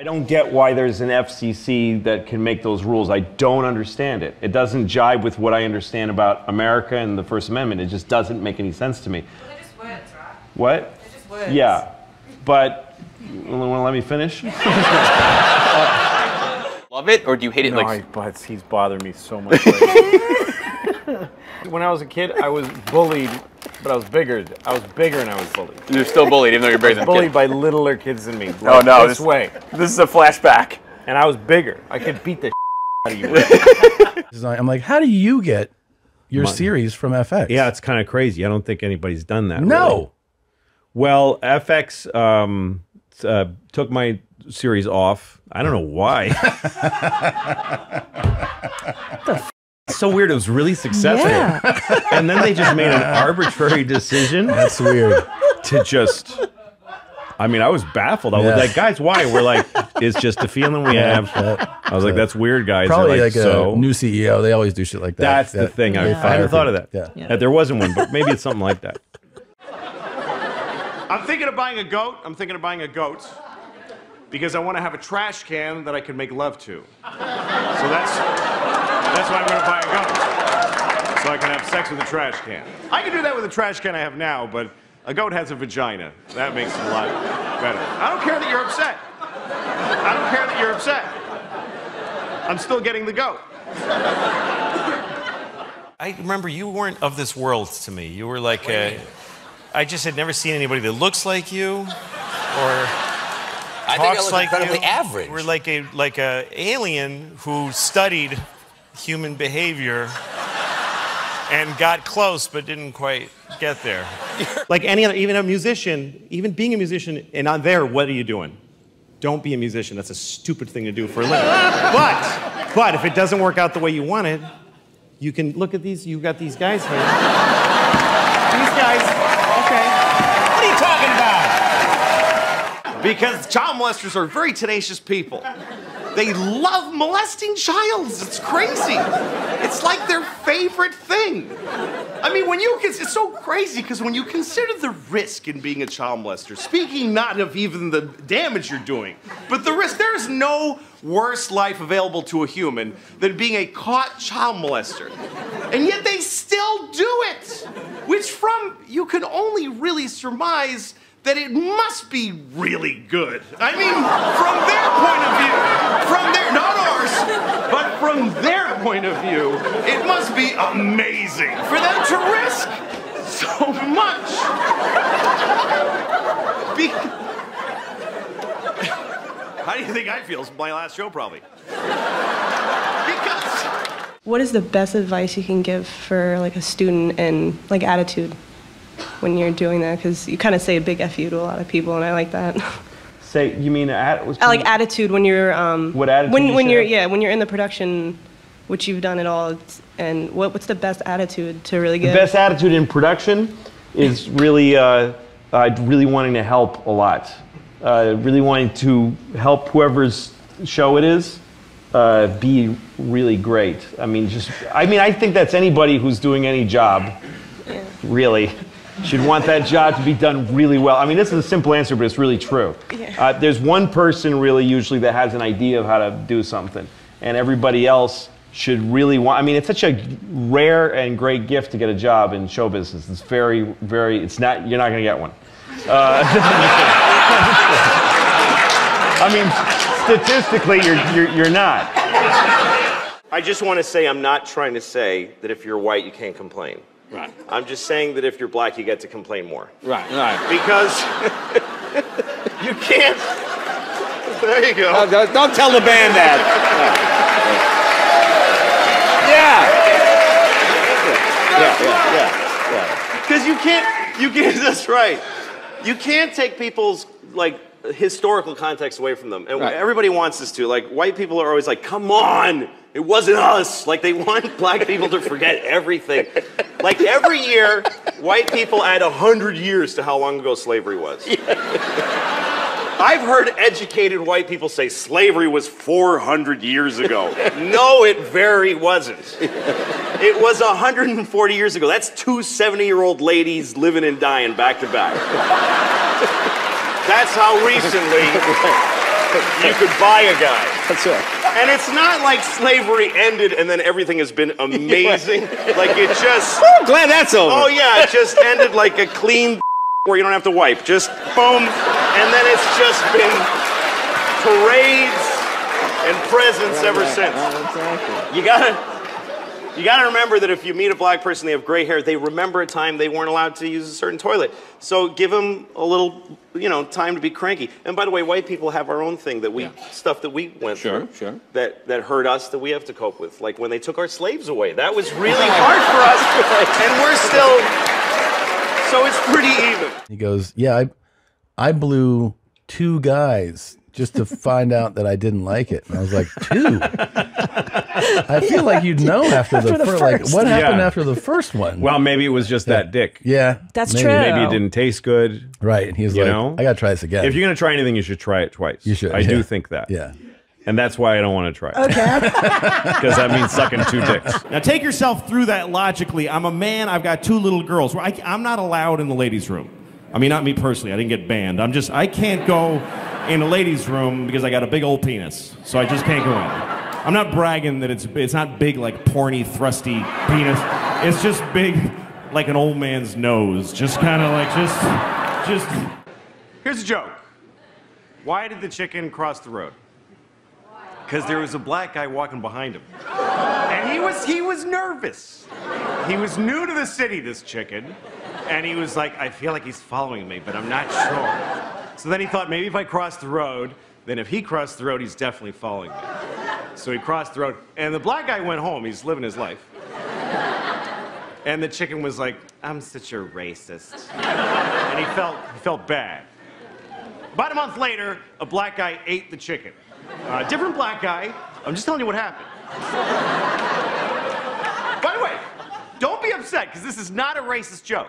I don't get why there's an FCC that can make those rules. I don't understand it. It doesn't jibe with what I understand about America and the First Amendment. It just doesn't make any sense to me. They're just words, right? What? They're just words. Yeah, but you want to let me finish? Love it, or do you hate it? No, like, I, but he's bothered me so much. when I was a kid, I was bullied, but I was bigger. I was bigger and I was bullied. you're still bullied, even though you're bigger than Bullied kid. by littler kids than me. Oh no, this, this way. This is a flashback. And I was bigger. I could beat the out of you. I'm like, how do you get your series from FX? Yeah, it's kind of crazy. I don't think anybody's done that. No. really. Well, FX um, uh, took my series off. I don't know why. It's so weird. It was really successful. yeah. and then they just made an arbitrary decision That's weird. to just. I mean, I was baffled. I was like, guys, why? We're like, it's just a feeling we have. yeah. I was like, that's weird, guys. They're Probably like, so. a new CEO. They always do shit like that. that's the thing. I, Yeah. I hadn't thought of that. Yeah. That there wasn't one, but maybe it's something like that. I'm thinking of buying a goat. I'm thinking of buying a goat because I want to have a trash can that I can make love to. So that's that's why I'm going to buy a goat. So I can have sex with a trash can. I can do that with a trash can I have now, but a goat has a vagina. That makes it a lot better. I don't care that you're upset. I don't care that you're upset. I'm still getting the goat. I remember you weren't of this world to me. You were like a. I just had never seen anybody that looks like you, or I think I talks look like incredibly you. average. You were like a like a alien who studied human behavior and got close but didn't quite get there. like any other, even a musician, even being a musician and not there, what are you doing? Don't be a musician. That's a stupid thing to do for a living. but, but if it doesn't work out the way you wanted, you can look at these. You've got these guys here. these guys. Okay. What are you talking about? Because child molesters are very tenacious people. They love molesting childs. It's crazy. It's like their favorite thing. I mean, when you it's so crazy because when you consider the risk in being a child molester, speaking not of even the damage you're doing, but the risk, there is no worse life available to a human than being a caught child molester. And yet they still do it, which from you can only really surmise that it must be really good. I mean, from their point of view, from their, not ours, but from their point of view, it must be amazing for them to risk so much. Be- How do you think I feel? It's my last show, probably. Because What is the best advice you can give for like a student and like attitude when you're doing that? Because you kind of say a big F you to a lot of people, and I like that. Say, you mean at? I like attitude when you're um, What attitude when you when you're have? yeah when you're in the production, which you've done it all, it's- and what, what's the best attitude to really get? The best attitude in production is really, uh, uh, really wanting to help a lot. Uh, really wanting to help whoever's show it is uh, be really great. I mean, just, I mean, I think that's anybody who's doing any job, really, should want that job to be done really well. I mean, this is a simple answer, but it's really true. Yeah. Uh, there's one person really usually that has an idea of how to do something, and everybody else should really want. I mean, it's such a rare and great gift to get a job in show business. It's very, very. It's not. You're not going to get one. Uh, I mean, statistically, you're, you're, you're not. I just want to say I'm not trying to say that if you're white, you can't complain. Right. I'm just saying that if you're black, you get to complain more. Right, right. Because you can't. There you go. Don't- don't tell the band that. Yeah, yeah, yeah, yeah. Because you can't, you can't. That's right. You can't take people's like historical context away from them, and Right. everybody wants us to. Like white people are always like, "Come on, it wasn't us." Like they want black people to forget everything. Like every year, white people add a hundred years to how long ago slavery was. I've heard educated white people say slavery was 400 years ago. no, it very wasn't. It was 140 years ago. That's two 70 year old ladies living and dying back to back. That's how recently you could buy a guy. That's right. And it's not like slavery ended and then everything has been amazing. like it just. Glad that's over. Oh yeah, it just ended like a clean where you don't have to wipe. Just boom, and then it's just been parades and presents ever since. You gotta. You gotta remember that if you meet a black person, they have gray hair, they remember a time they weren't allowed to use a certain toilet. So give them a little, you know, time to be cranky. And by the way, white people have our own thing that we, stuff that we went Sure, through. sure. That, that hurt us that we have to cope with. Like when they took our slaves away. That was really hard for us. And we're still, so it's pretty even. He goes, "Yeah, I, I blew two guys just to find out that I didn't like it." And I was like, two? I feel like you'd know after, the, the first. Like, what happened Yeah. after the first one? Well, maybe it was just that dick. yeah, That's maybe. true. Maybe it didn't taste good. Right, and he's You like, know? "I got to try this again." If you're gonna try anything, you should try it twice. You should, I do think that. yeah, And that's why I don't want to try it. Okay. Because that means sucking two dicks. Now take yourself through that logically. I'm a man. I've got two little girls. I, am not allowed in the ladies' room. I mean, not me personally. I didn't get banned. I'm just I can't go in a ladies' room because I got a big old penis. So I just can't go in. I'm not bragging that it's it's not big like porny thrusty penis. It's just big like an old man's nose. Just kind of like just just. Here's a joke. Why did the chicken cross the road? Because there was a black guy walking behind him. And he was he was nervous. He was new to the city, this chicken, and he was like, I feel like he's following me, but I'm not sure. So then he thought maybe if I cross the road, then if he crossed the road, he's definitely following me. So he crossed the road, and the black guy went home. He's living his life. And the chicken was like, I'm such a racist. And he felt he felt bad. About a month later, a black guy ate the chicken. A different black guy. I'm just telling you what happened. By the way, don't be upset because this is not a racist joke.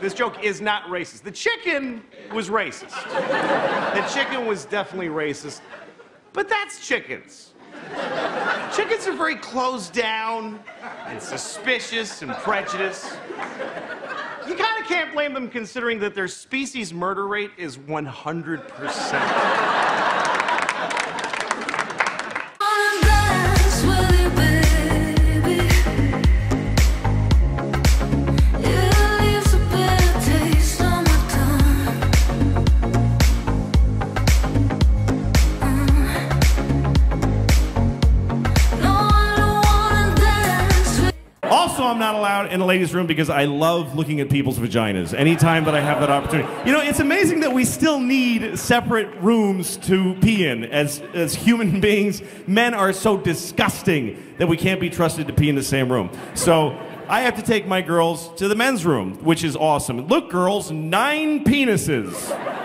This joke is not racist. The chicken was racist. The chicken was definitely racist. But that's chickens. Chickens are very closed down and suspicious and prejudiced. You kind of can't blame them considering that their species murder rate is 100%. I'm not allowed in the ladies' room because I love looking at people's vaginas anytime that I have that opportunity. You know, it's amazing that we still need separate rooms to pee in. As, as human beings, men are so disgusting that we can't be trusted to pee in the same room. So I have to take my girls to the men's room, which is awesome. Look, girls, nine penises.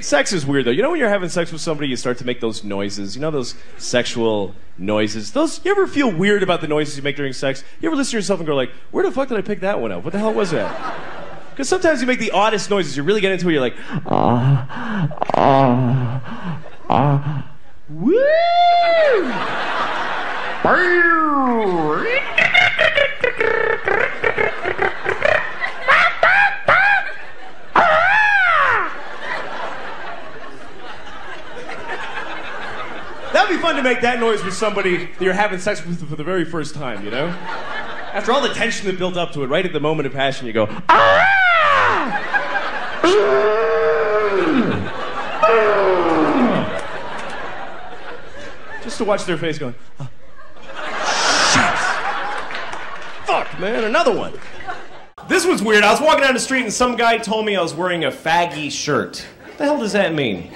Sex is weird though. You know when you're having sex with somebody, you start to make those noises. You know those sexual noises. Those. You ever feel weird about the noises you make during sex? You ever listen to yourself and go like, "Where the fuck did I pick that one up? What the hell was that?" Because sometimes you make the oddest noises. You really get into it. You're like, ah, ah, ah, woo. That'd be fun to make that noise with somebody that you're having sex with for the very first time, you know? After all the tension that built up to it, right at the moment of passion, you go, ah! Just to watch their face going, "Oh, shit. Fuck, man, another one. This was weird. I was walking down the street and some guy told me I was wearing a faggy shirt. What the hell does that mean?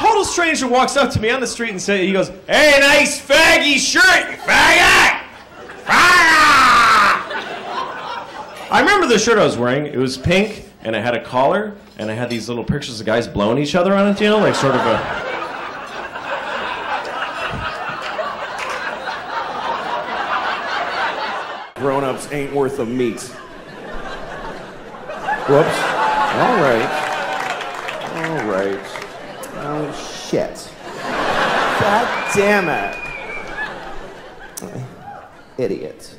Total stranger walks up to me on the street and says, he goes, "Hey, nice faggy shirt, you faggot!" I remember the shirt I was wearing. It was pink, and it had a collar, and I had these little pictures of guys blowing each other on it, you know, like sort of a. Grown-ups ain't worth a meat. Whoops. All right. All right. Oh, shit. God damn it. Idiot.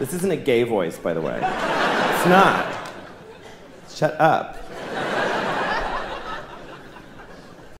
This isn't a gay voice, by the way. It's not. Shut up.